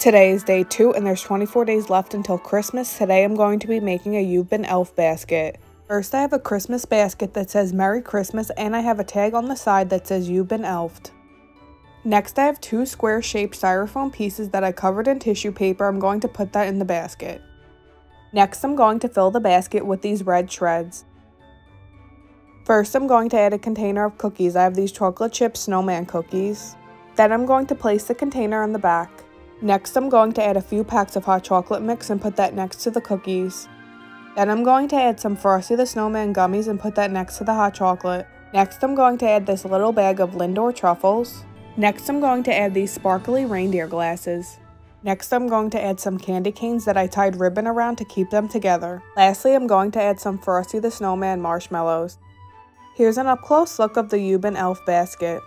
Today is day 2 and there's 24 days left until Christmas. Today I'm going to be making a You've Been Elf basket. First I have a Christmas basket that says Merry Christmas and I have a tag on the side that says You've Been Elfed. Next I have two square shaped styrofoam pieces that I covered in tissue paper. I'm going to put that in the basket. Next I'm going to fill the basket with these red shreds. First I'm going to add a container of cookies. I have these chocolate chip snowman cookies. Then I'm going to place the container on the back. Next, I'm going to add a few packs of hot chocolate mix and put that next to the cookies. Then I'm going to add some Frosty the Snowman gummies and put that next to the hot chocolate. Next, I'm going to add this little bag of Lindor truffles. Next, I'm going to add these sparkly reindeer glasses. Next, I'm going to add some candy canes that I tied ribbon around to keep them together. Lastly, I'm going to add some Frosty the Snowman marshmallows. Here's an up-close look of the You've Elf basket.